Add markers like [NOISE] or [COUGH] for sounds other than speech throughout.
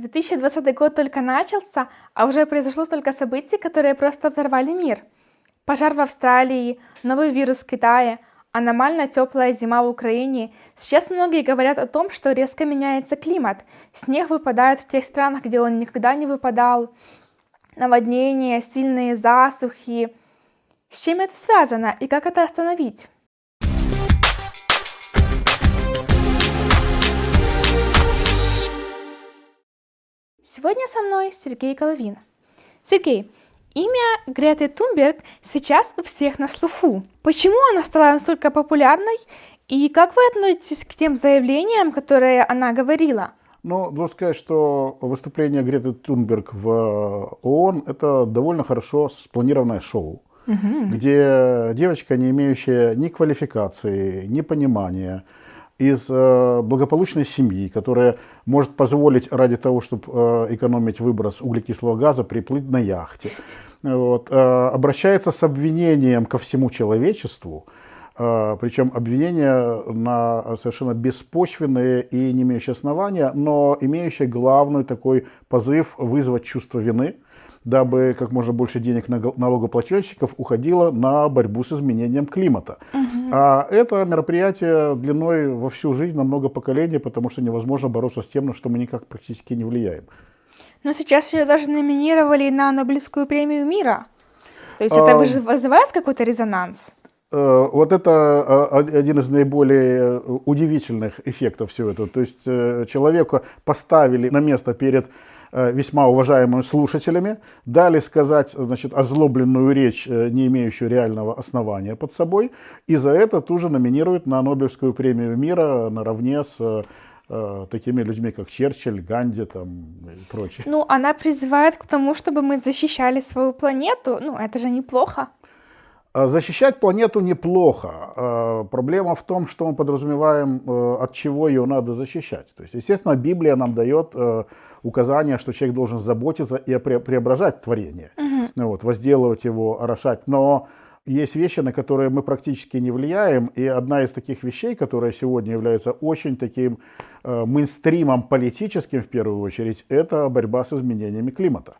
2020 год только начался, а уже произошло столько событий, которые просто взорвали мир. Пожар в Австралии, новый вирус в Китае, аномально теплая зима в Украине. Сейчас многие говорят о том, что резко меняется климат. Снег выпадает в тех странах, где он никогда не выпадал. Наводнения, сильные засухи. С чем это связано и как это остановить? Сегодня со мной Сергей Головин. Сергей, имя Греты Тунберг сейчас у всех на слуху. Почему она стала настолько популярной и как вы относитесь к тем заявлениям, которые она говорила? Ну, должен сказать, что выступление Греты Тунберг в ООН – это довольно хорошо спланированное шоу, угу. где девочка, не имеющая ни квалификации, ни понимания, из э, благополучной семьи, которая может позволить ради того, чтобы э, экономить выброс углекислого газа, приплыть на яхте. Вот, э, обращается с обвинением ко всему человечеству, причем обвинения на совершенно беспочвенные и не имеющие основания, но имеющие главный такой позыв вызвать чувство вины – дабы как можно больше денег налогоплательщиков уходило на борьбу с изменением климата. Угу. А это мероприятие длиной во всю жизнь, на много поколений, потому что невозможно бороться с тем, на что мы никак практически не влияем. Но сейчас ее даже номинировали на Нобелевскую премию мира. То есть это а... вызывает какой-то резонанс? Э, вот это а, один из наиболее удивительных эффектов всего этого. То есть э, человека поставили на место перед Э, весьма уважаемыми слушателями, дали сказать значит, озлобленную речь, э, не имеющую реального основания под собой, и за это тоже номинируют на Нобелевскую премию мира наравне с э, такими людьми, как Черчилль, Ганди там, и прочие. Ну, она призывает к тому, чтобы мы защищали свою планету. Ну, это же неплохо. А защищать планету неплохо. А, проблема в том, что мы подразумеваем, от чего ее надо защищать. То есть, естественно, Библия нам дает указание, что человек должен заботиться и преображать творение, угу. вот, возделывать его, орошать. Но есть вещи, на которые мы практически не влияем, и одна из таких вещей, которая сегодня является очень таким э, мейнстримом политическим в первую очередь, это борьба с изменениями климата.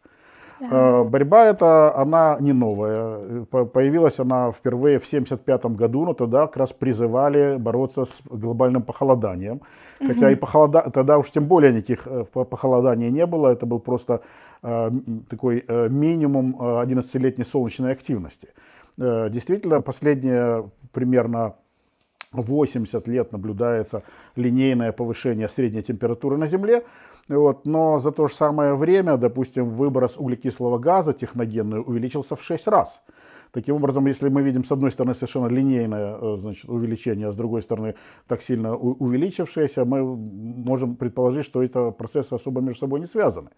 Да. Э, борьба эта, она не новая. Появилась она впервые в 1975 году, но тогда как раз призывали бороться с глобальным похолоданием. Хотя и похолода... тогда уж тем более никаких э, похолоданий не было, это был просто э, такой э, минимум 11-летней солнечной активности. Действительно, последние примерно 80 лет наблюдается линейное повышение средней температуры на Земле, вот, но за то же самое время, допустим, выброс углекислого газа техногенный увеличился в 6 раз. Таким образом, если мы видим с одной стороны совершенно линейное э, значит, увеличение, а с другой стороны так сильно увеличившееся, мы можем предположить, что это процессы особо между собой не связаны.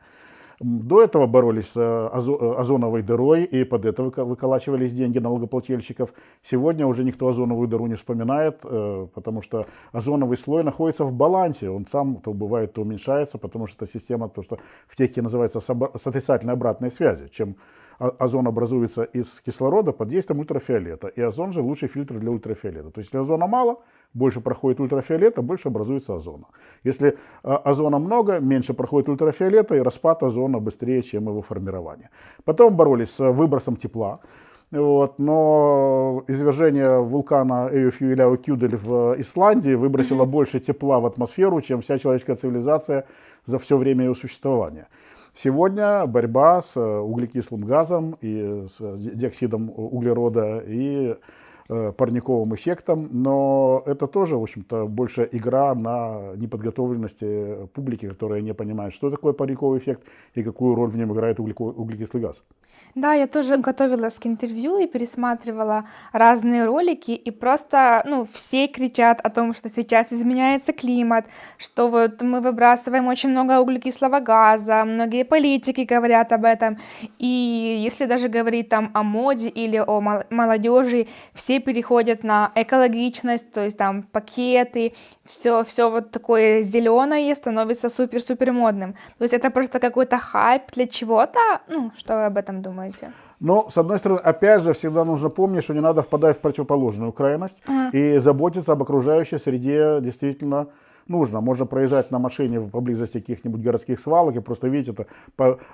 До этого боролись с э, э, озоновой дырой, и под это выколачивались деньги налогоплательщиков. Сегодня уже никто озоновую дыру не вспоминает, потому что озоновый слой находится в балансе. Он сам то бывает, то уменьшается, потому что система, то, что в технике называется с отрицательной обратной связи. Чем озон образуется из кислорода под действием ультрафиолета. И озон же лучший фильтр для ультрафиолета. То есть если озона мало, больше проходит ультрафиолета, больше образуется озона. Если а, озона много, меньше проходит ультрафиолета, и распад озона быстрее, чем его формирование. Потом боролись с выбросом тепла. Вот, но извержение вулкана Эйофьюиляо-Кюдель в Исландии выбросило больше тепла в атмосферу, чем вся человеческая цивилизация за все время ее существования. Сегодня борьба с углекислым газом и с диоксидом углерода и парниковым эффектом, но это тоже, в общем-то, больше игра на неподготовленности публики, которая не понимает, что такое парниковый эффект и какую роль в нем играет углекислый газ. Да, я тоже готовилась к интервью и пересматривала разные ролики, и просто, ну, все кричат о том, что сейчас изменяется климат, что вот мы выбрасываем очень много углекислого газа, многие политики говорят об этом, и если даже говорить там о моде или о молодежи, все переходят на экологичность, то есть там пакеты, все, все вот такое зеленое становится супер-супер модным. То есть это просто какой-то хайп для чего-то. Ну, что вы об этом думаете? Но, с одной стороны, опять же, всегда нужно помнить, что не надо впадать в противоположную крайность ага. и заботиться об окружающей среде действительно нужно. Можно проезжать на машине поблизости каких-нибудь городских свалок и просто видеть это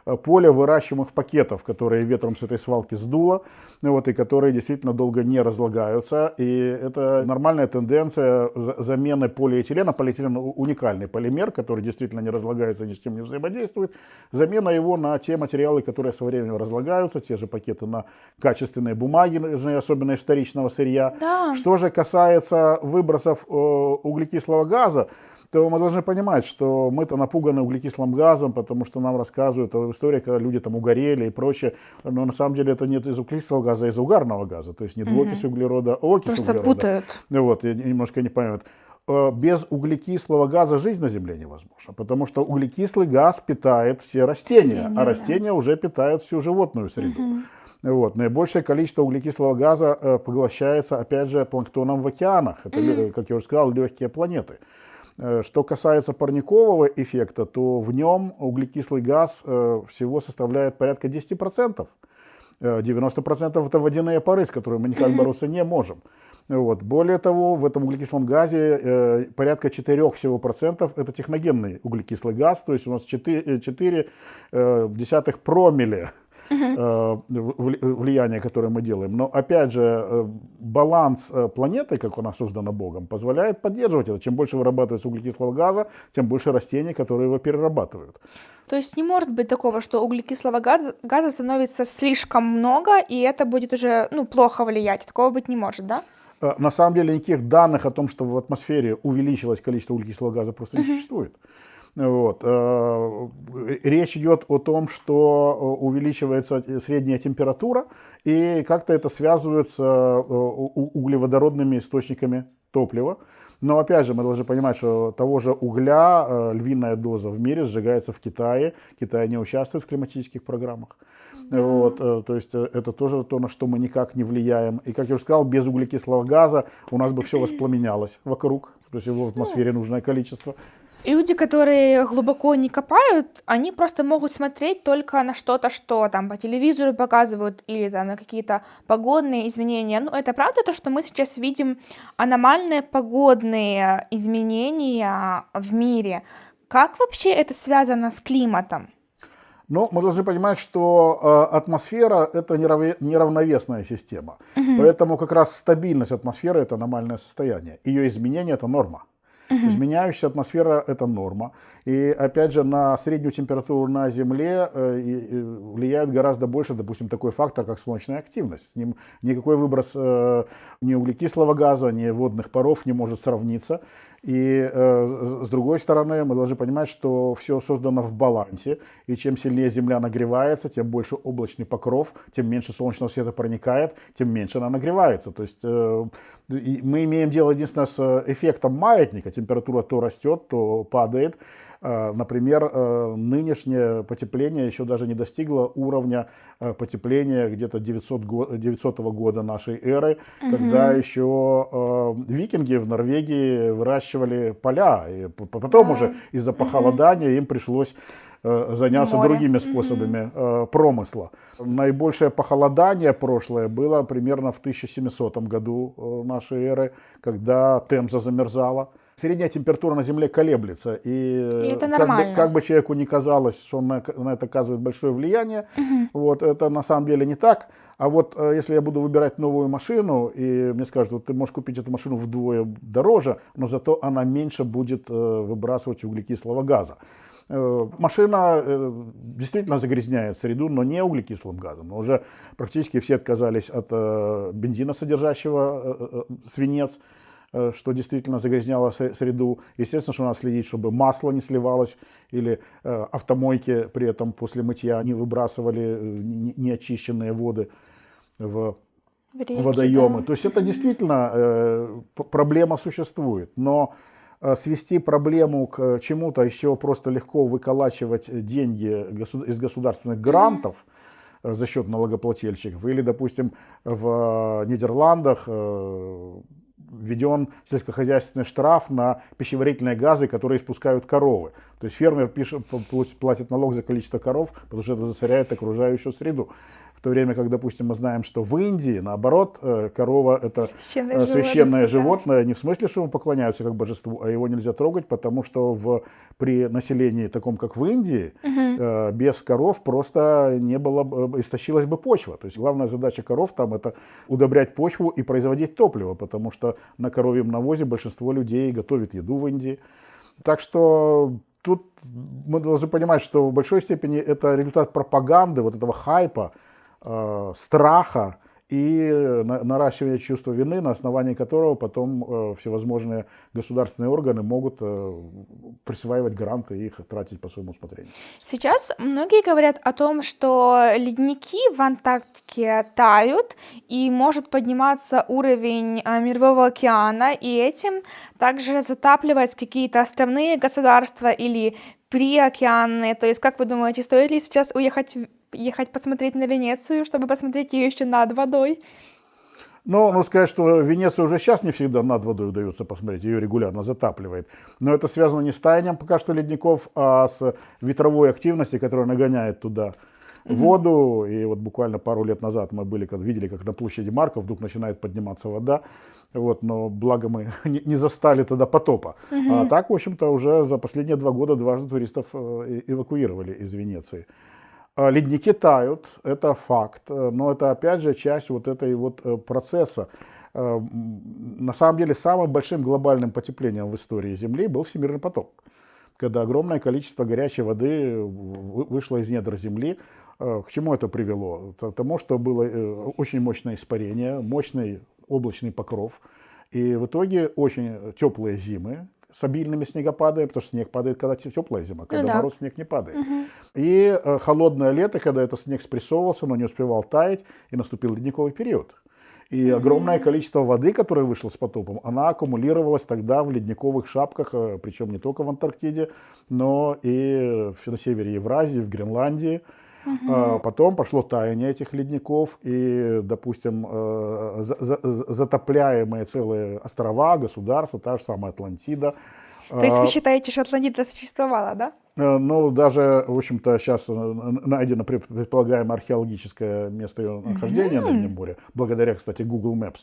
э, поле выращиваемых пакетов, которые ветром с этой свалки сдуло, вот, и которые действительно долго не разлагаются. И это нормальная тенденция замены полиэтилена. Полиэтилен уникальный полимер, который действительно не разлагается, ни с чем не взаимодействует. Замена его на те материалы, которые со временем разлагаются, те же пакеты на качественные бумаги, особенно из вторичного сырья. Да. Что же касается выбросов э, углекислого газа, то мы должны понимать, что мы-то напуганы углекислым газом, потому что нам рассказывают о истории, когда люди там угорели и прочее. Но на самом деле это не из углекислого газа, а из угарного газа. То есть не двуокись угу. углерода, а окись Просто углерода. путают. Вот, я немножко не понимаю. Э, без углекислого газа жизнь на Земле невозможна, потому что углекислый газ питает все растения, растения а растения да. уже питают всю животную среду. Угу. Вот. Наибольшее количество углекислого газа э, поглощается, опять же, планктоном в океанах. Это, как я уже сказал, легкие планеты. Э, что касается парникового эффекта, то в нем углекислый газ э, всего составляет порядка 10%. 90% это водяные пары, с которыми мы никак бороться не можем. Вот. Более того, в этом углекислом газе э, порядка 4 всего процентов это техногенный углекислый газ, то есть у нас 4, 4 э, десятых промилле uh влияние, которое мы делаем. Но опять же, э, баланс э, планеты, как она создана Богом, позволяет поддерживать это. Чем больше вырабатывается углекислого газа, тем больше растений, которые его перерабатывают. То есть не может быть такого, что углекислого газа, газа становится слишком много, и это будет уже ну, плохо влиять. Такого быть не может, да? На самом деле никаких данных о том, что в атмосфере увеличилось количество углекислого газа, просто не существует. Вот. Э, речь идет о том, что э, увеличивается средняя температура, и как-то это связывается с э, углеводородными источниками топлива. Но опять же, мы должны понимать, что того же угля львиная доза в мире сжигается в Китае. Китай не участвует в климатических программах. Mm-hmm. Вот, то есть это тоже то, на что мы никак не влияем. И, как я уже сказал, без углекислого газа у нас бы все воспламенялось вокруг. То есть его в атмосфере нужное количество. Люди, которые глубоко не копают, они просто могут смотреть только на что-то, что там по телевизору показывают или там на какие-то погодные изменения. Ну, это правда то, что мы сейчас видим аномальные погодные изменения в мире. Как вообще это связано с климатом? Но мы должны понимать, что э, атмосфера это неравновесная система. Угу. Поэтому как раз стабильность атмосферы это аномальное состояние. Ее изменение это норма. Угу. Изменяющаяся атмосфера – это норма. И опять же, на среднюю температуру на Земле э, влияет гораздо больше, допустим, такой фактор, как солнечная активность. С ним никакой выброс э, ни углекислого газа, ни водных паров не может сравниться. И э, с другой стороны, мы должны понимать, что все создано в балансе, и чем сильнее Земля нагревается, тем больше облачный покров, тем меньше солнечного света проникает, тем меньше она нагревается. То есть э, мы имеем дело единственное с эффектом маятника, температура то растет, то падает. Э, например, э, нынешнее потепление еще даже не достигло уровня э, потепления где-то 900, го 900 года нашей эры, угу. когда еще викинги в Норвегии выращивали поля. И потом да. уже из-за похолодания угу. им пришлось заняться Море. другими способами mm промысла. Наибольшее похолодание прошлое было примерно в 1700 году нашей эры, когда Темза замерзала средняя температура на Земле колеблется. И, и это как нормально. Бы, как бы человеку не казалось, что он на, на это оказывает большое влияние, угу. вот, это на самом деле не так. А вот э, если я буду выбирать новую машину, и мне скажут, вот ты можешь купить эту машину вдвое дороже, но зато она меньше будет э, выбрасывать углекислого газа. Э, машина действительно загрязняет среду, но не углекислым газом. Но уже практически все отказались от бензина, содержащего свинец. Э, что действительно загрязняло среду. Естественно, что надо следить, чтобы масло не сливалось или э, автомойки при этом после мытья не выбрасывали э, неочищенные воды в Реки, водоемы. Да. То есть это действительно проблема существует. Но свести проблему к чему-то, еще просто легко выколачивать деньги из государственных грантов, за счет налогоплательщиков. Или, допустим, в Нидерландах введен сельскохозяйственный штраф на пищеварительные газы, которые испускают коровы. То есть фермер пишет, платит налог за количество коров, потому что это засоряет окружающую среду. В то время как, допустим, мы знаем, что в Индии, наоборот, э, корова – это священное, священное животное, не в смысле, что ему поклоняются как божеству, а его нельзя трогать, потому что в, при населении таком, как в Индии, угу. без коров просто не было, истощилась бы почва. То есть главная задача коров там – это удобрять почву и производить топливо, потому что на коровьем навозе большинство людей готовит еду в Индии. Так что тут мы должны понимать, что в большой степени это результат пропаганды, вот этого хайпа, э, страха и наращивание чувства вины, на основании которого потом э, всевозможные государственные органы могут э, присваивать гранты и их тратить по своему усмотрению. Сейчас многие говорят о том, что ледники в Антарктике тают и может подниматься уровень Мирового океана, и этим также затапливать какие-то островные государства или приокеанные. То есть, как вы думаете, стоит ли сейчас уехать ехать посмотреть на Венецию, чтобы посмотреть ее еще над водой. Но ну сказать, что Венецию уже сейчас не всегда над водой удается посмотреть, ее регулярно затапливает. Но это связано не с таянием пока что ледников, а с ветровой активностью, которая нагоняет туда воду. И вот буквально пару лет назад мы были, когда видели, как на площади Марков вдруг начинает подниматься вода. Вот, но благо мы [LAUGHS] не застали тогда потопа. А так, в общем-то, уже за последние два года дважды туристов э, эвакуировали из Венеции. А, ледники тают, это факт, э, но это опять же часть вот этой вот э, процесса. Э, на самом деле самым большим глобальным потеплением в истории Земли был всемирный потоп, когда огромное количество горячей воды вышло из недр Земли. К чему это привело? К тому, что было очень мощное испарение, мощный облачный покров, и в итоге очень теплые зимы, с обильными снегопадами, потому что снег падает, когда теплая зима, когда ну, да. мороз, снег не падает. Угу. И э, холодное лето, когда этот снег спрессовывался, но не успевал таять, и наступил ледниковый период. И mm огромное количество воды, которое вышло с потопом, она аккумулировалась тогда в ледниковых шапках, э, причем не только в Антарктиде, но и на севере Евразии, в Гренландии. Угу. Потом пошло таяние этих ледников, и, допустим, э, затопляемые целые острова, государства, та же самая Атлантида. То есть вы а, считаете, что Атлантида существовала, да? Э, ну, даже, в общем-то, сейчас найдено предполагаемое археологическое место ее нахождения mm-hmm. на дне моря, благодаря, кстати, Google Maps.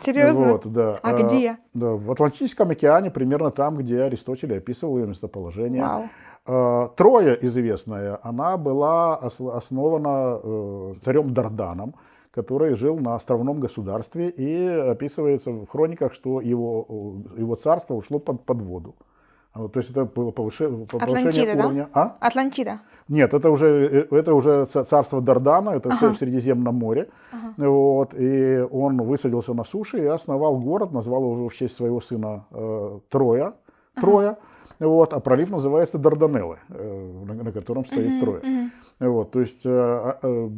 Серьезно? Вот, да. А, а где? Да, в Атлантическом океане, примерно там, где Аристотель описывал ее местоположение. Вау. Э, Троя известная, она была основана э, царем Дарданом, который жил на островном государстве, и описывается в хрониках, что его, его царство ушло под, под воду. А то есть это было повышение, повышение уровня. Да? А? Атлантида. Нет, это уже, э, это уже царство Дардана, это ага. все в Средиземном море. Ага. Вот, и он высадился на суше и основал город, назвал его в честь своего сына э, Троя. Троя. Ага. Вот, а пролив называется Дарданеллы, э, на, на котором стоит uh-huh, Троя. Uh-huh. Вот, то есть э, а, э,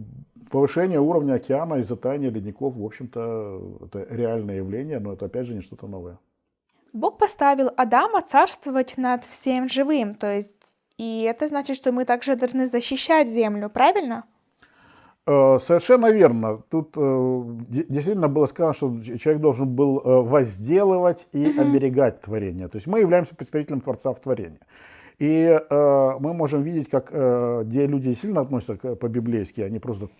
повышение уровня океана из-за таяния ледников, в общем-то, это реальное явление, но это опять же не что-то новое. Бог поставил Адама царствовать над всем живым, то есть и это значит, что мы также должны защищать землю, правильно? Э, совершенно верно. Тут э, действительно было сказано, что человек должен был э, возделывать и оберегать творение. То есть мы являемся представителем Творца в творении. И мы можем видеть, как где люди сильно относятся по-библейски, они просто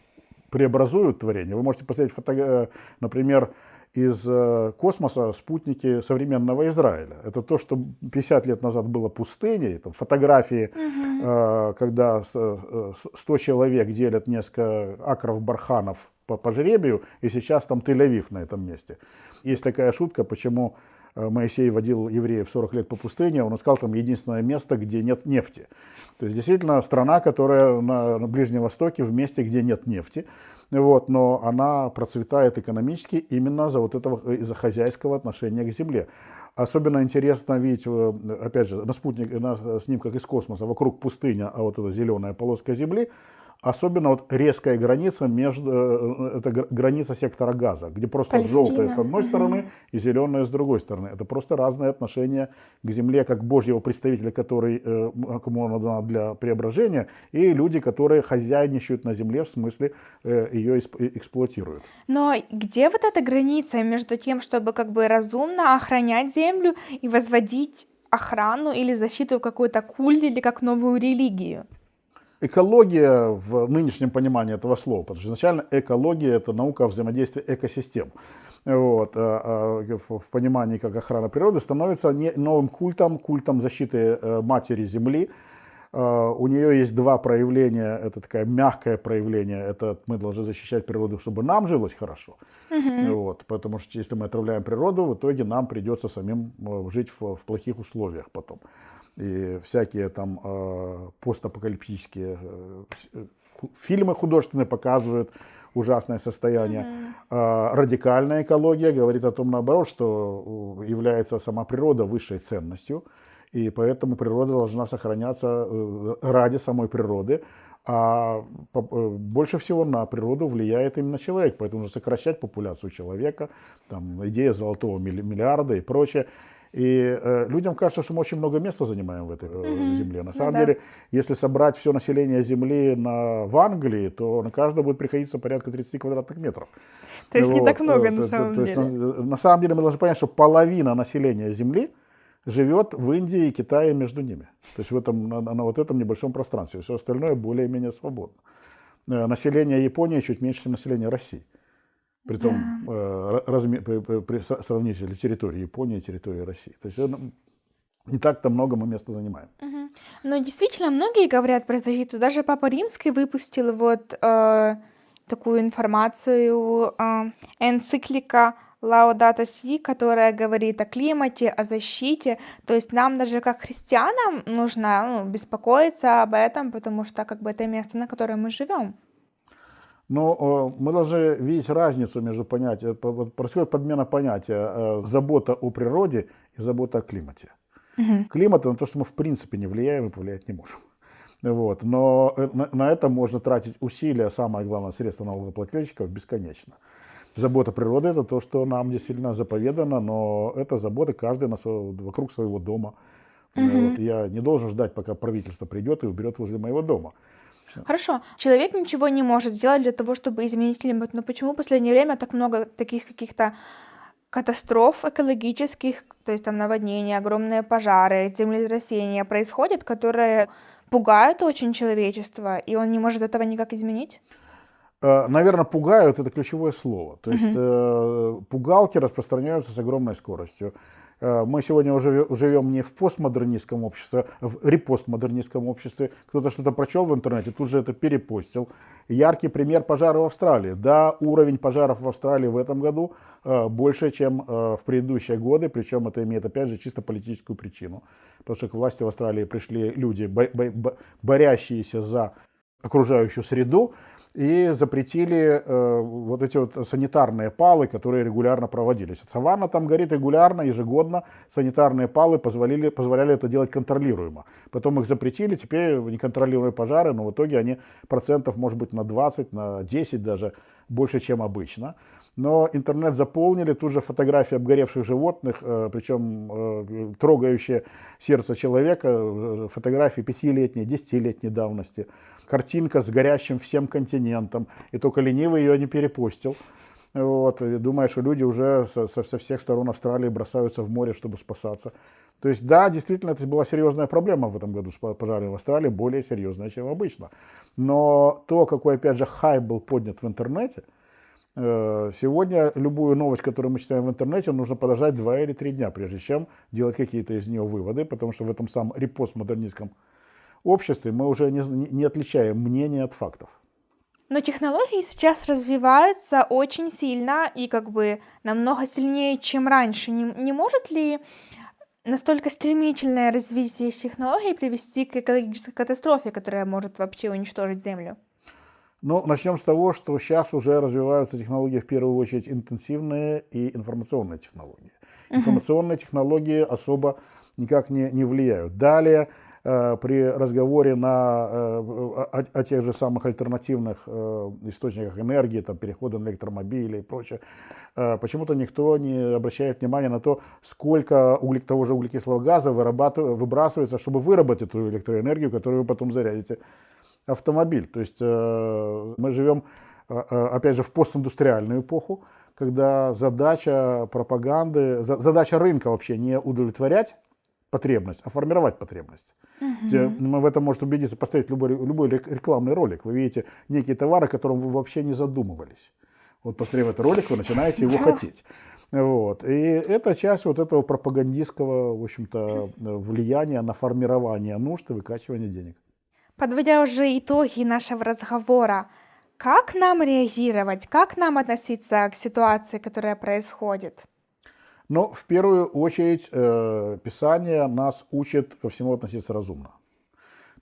преобразуют творение. Вы можете посмотреть, фото, например, из э, космоса спутники современного Израиля. Это то, что 50 лет назад было пустыней, там фотографии, угу. когда 100 э, человек делят несколько акров барханов по, по жребию, и сейчас там Тель-Авив на этом месте. Есть такая шутка, почему Моисей водил евреев 40 лет по пустыне, он искал там единственное место, где нет нефти. То есть действительно страна, которая на Ближнем Востоке в месте, где нет нефти вот, но она процветает экономически именно за вот этого, из-за хозяйского отношения к земле. Особенно интересно видеть, э, опять же, на спутник, на снимках из космоса вокруг пустыня, а вот эта зеленая полоска Земли, Особенно вот резкая граница между, э, это граница сектора газа, где просто Палестина. желтое с одной стороны угу. и зеленое с другой стороны. Это просто разные отношения к земле, как Божьего представителя, который, э, кому она дана для преображения, и люди, которые хозяйничают на земле, в смысле э, ее эксплуатируют. Но где вот эта граница между тем, чтобы как бы разумно охранять землю и возводить охрану или защиту в какой-то культ или как новую религию? Экология в нынешнем понимании этого слова, потому что изначально экология это наука о взаимодействии экосистем. Вот, а, а, в понимании как охрана природы становится не новым культом, культом защиты э, матери Земли, а, у нее есть два проявления. Это такое мягкое проявление. Это мы должны защищать природу, чтобы нам жилось хорошо. Угу. Вот, потому что если мы отравляем природу, в итоге нам придется самим э, жить в, в плохих условиях потом. И всякие там э, постапокалиптические э, фильмы художественные показывают ужасное состояние. Mm-hmm. радикальная экология говорит о том, наоборот, что является сама природа высшей ценностью. И поэтому природа должна сохраняться э, ради самой природы. А э, больше всего на природу влияет именно человек. Поэтому нужно сокращать популяцию человека, там, идея золотого миллиарда и прочее. И э, людям кажется, что мы очень много места занимаем в этой mm-hmm. земле. На самом ну, деле, да. если собрать все население земли на, в Англии, то на каждого будет приходиться порядка 30 квадратных метров. То есть вот. не так много на самом то, деле. То есть, на, на самом деле мы должны понять, что половина населения земли – живет в Индии и Китае между ними. То есть в этом, на, на вот этом небольшом пространстве. Все остальное более-менее свободно. Э, население Японии чуть меньше, чем население России. Притом да. э, при, при, при сравнительной территории Японии и территории России. То есть это, не так-то много мы места занимаем. Угу. Но действительно многие говорят про защиту. Даже Папа Римский выпустил вот э, такую информацию, э, энциклика Лаудата Си, которая говорит о климате, о защите. То есть нам даже как христианам нужно ну, беспокоиться об этом, потому что как бы это место, на котором мы живем. Но мы должны видеть разницу между понятием, происходит подмена понятия э, забота о природе и забота о климате. Угу. Климат на то, что мы в принципе не влияем и повлиять не можем. [LAUGHS] Вот. Но э, на, на это можно тратить усилия, самое главное, средства налогоплательщиков бесконечно. Забота природы – это то, что нам действительно заповедано, но это забота каждый на свой, вокруг своего дома. Угу. Вот я не должен ждать, пока правительство придет и уберет возле моего дома. Хорошо. Человек ничего не может сделать для того, чтобы изменить климат. Но почему в последнее время так много таких каких-то катастроф экологических, то есть там наводнения, огромные пожары, землетрясения происходят, которые пугают очень человечество, и он не может этого никак изменить? Э, Наверное, пугают это ключевое слово. То есть угу. пугалки распространяются с огромной скоростью. Э, мы сегодня уже живем не в постмодернистском обществе, а в репостмодернистском обществе. Кто-то что-то прочел в интернете, тут же это перепостил. Яркий пример пожара в Австралии. Да, уровень пожаров в Австралии в этом году больше, чем в предыдущие годы, причем это имеет, опять же, чисто политическую причину. Потому что к власти в Австралии пришли люди, борящиеся за окружающую среду, и запретили э, вот эти вот санитарные палы, которые регулярно проводились. Саванна там горит регулярно, ежегодно. Санитарные палы позволяли, позволяли это делать контролируемо. Потом их запретили, теперь неконтролируемые пожары, но в итоге они процентов, может быть, на 20, на 10 даже больше, чем обычно. Но интернет заполнили тут же фотографии обгоревших животных, э, причем э, трогающие сердце человека, э, фотографии пятилетней, десятилетней давности картинка с горящим всем континентом, и только ленивый ее не перепостил. Вот, и думаю, что люди уже со, со всех сторон Австралии бросаются в море, чтобы спасаться. То есть, да, действительно, это была серьезная проблема в этом году с пожарами в Австралии, более серьезная, чем обычно. Но то, какой, опять же, хайп был поднят в интернете, сегодня любую новость, которую мы читаем в интернете, нужно подождать два или три дня, прежде чем делать какие-то из нее выводы, потому что в этом самом репостмодернистском обществе мы уже не, не отличаем мнение от фактов. Но технологии сейчас развиваются очень сильно и как бы намного сильнее, чем раньше. Не, не может ли настолько стремительное развитие технологий привести к экологической катастрофе, которая может вообще уничтожить Землю? Ну, начнем с того, что сейчас уже развиваются технологии, в первую очередь, интенсивные и информационные технологии. Информационные uh-huh. технологии особо никак не, не влияют. Далее, Э, при разговоре на, э, о, о тех же самых альтернативных э, источниках энергии, там, перехода на электромобили и прочее, почему-то никто не обращает внимания на то, сколько угле, того же углекислого газа выбрасывается, чтобы выработать эту электроэнергию, которую вы потом зарядите автомобиль. То есть мы живем, опять же, в постиндустриальную эпоху, когда задача пропаганды, задача рынка вообще не удовлетворять потребность, а формировать потребность. Угу. Мы в этом может убедиться, поставить любой, любой рекламный ролик. Вы видите некие товары, о которых вы вообще не задумывались. Вот посмотрев этот ролик, вы начинаете его хотеть. Вот. И это часть вот этого пропагандистского, в общем-то, влияния на формирование нужд и выкачивание денег. Подводя уже итоги нашего разговора, как нам реагировать, как нам относиться к ситуации, которая происходит? Но в первую очередь э, Писание нас учит ко всему относиться разумно.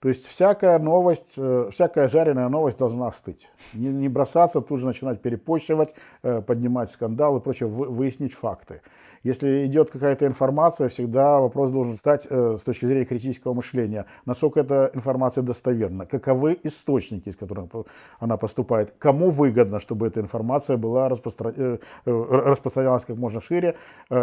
То есть всякая новость, э, всякая жареная новость должна остыть. Не, не бросаться, тут же начинать перепощивать, э, поднимать скандалы и прочее, выяснить факты. Если идет какая-то информация, всегда вопрос должен стать э, с точки зрения критического мышления, насколько эта информация достоверна, каковы источники, из которых она поступает, кому выгодно, чтобы эта информация была распростран... Распространялась как можно шире,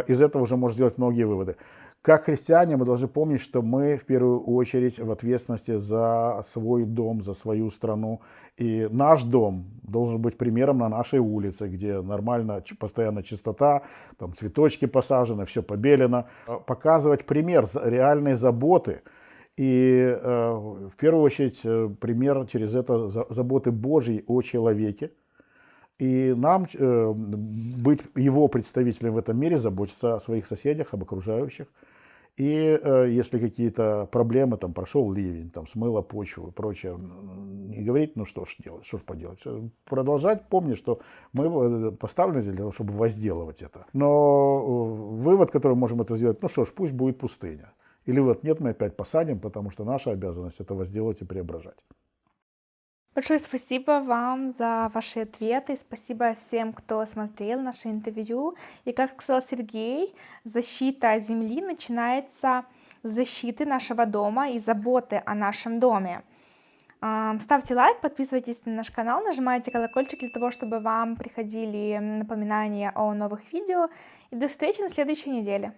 из этого уже можно сделать многие выводы. Как христиане мы должны помнить, что мы в первую очередь в ответственности за свой дом, за свою страну. И наш дом должен быть примером на нашей улице, где нормально, постоянно чистота, там цветочки посажены, все побелено. А показывать пример реальной заботы. И э, в первую очередь э, пример через это заботы Божьей о человеке. И нам э, быть его представителем в этом мире, заботиться о своих соседях, об окружающих. И э, если какие-то проблемы, там прошел ливень, там смыло почву и прочее, не говорить, ну что ж делать, что ж поделать. Продолжать, помни, что мы э, поставлены для того, чтобы возделывать это. Но э, вывод, который мы можем это сделать, ну что ж, пусть будет пустыня. Или вот нет, мы опять посадим, потому что наша обязанность это возделывать и преображать. Большое спасибо вам за ваши ответы, спасибо всем, кто смотрел наше интервью. И как сказал Сергей, защита Земли начинается с защиты нашего дома и заботы о нашем доме. Ставьте лайк, подписывайтесь на наш канал, нажимайте колокольчик для того, чтобы вам приходили напоминания о новых видео. И до встречи на следующей неделе.